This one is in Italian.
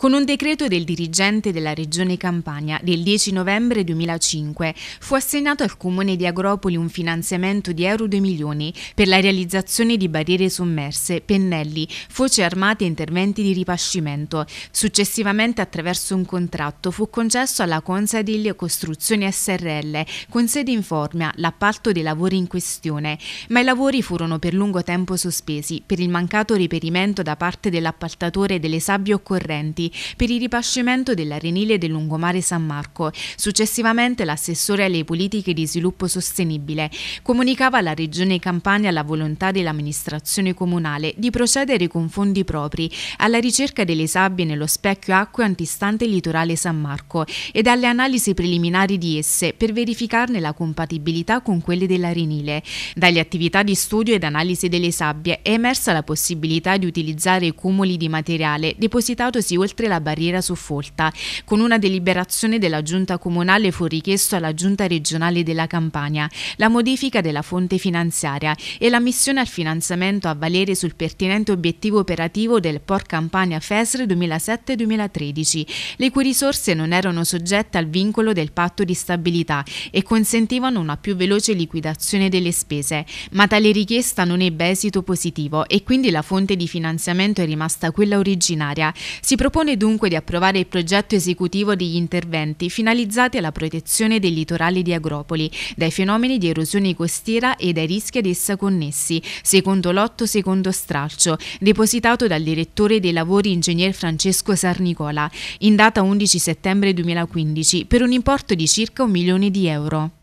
Con un decreto del dirigente della Regione Campania del 10 novembre 2005 fu assegnato al Comune di Agropoli un finanziamento di euro 2 milioni per la realizzazione di barriere sommerse, pennelli, foci armate e interventi di ripascimento. Successivamente attraverso un contratto fu concesso alla Consadil Costruzioni SRL con sede in Formia l'appalto dei lavori in questione, ma i lavori furono per lungo tempo sospesi per il mancato reperimento da parte dell'appaltatore delle sabbie occorrenti per il ripascimento dell'arenile del lungomare San Marco. Successivamente l'assessore alle politiche di sviluppo sostenibile comunicava alla Regione Campania la volontà dell'amministrazione comunale di procedere con fondi propri alla ricerca delle sabbie nello specchio acque antistante il litorale San Marco ed alle analisi preliminari di esse per verificarne la compatibilità con quelle dell'arenile. Dalle attività di studio ed analisi delle sabbie è emersa la possibilità di utilizzare cumuli di materiale depositatosi oltre oltre la barriera su Folta. Con una deliberazione della giunta comunale fu richiesto alla giunta regionale della Campania la modifica della fonte finanziaria e l'ammissione al finanziamento a valere sul pertinente obiettivo operativo del Port Campania FESR 2007-2013, le cui risorse non erano soggette al vincolo del patto di stabilità e consentivano una più veloce liquidazione delle spese, ma tale richiesta non ebbe esito positivo e quindi la fonte di finanziamento è rimasta quella originaria. Si propone propone dunque di approvare il progetto esecutivo degli interventi finalizzati alla protezione dei litorali di Agropoli dai fenomeni di erosione costiera e dai rischi ad essa connessi, secondo l'otto secondo stralcio, depositato dal direttore dei lavori ingegner Francesco Sarnicola, in data 11 settembre 2015, per un importo di circa un milione di euro.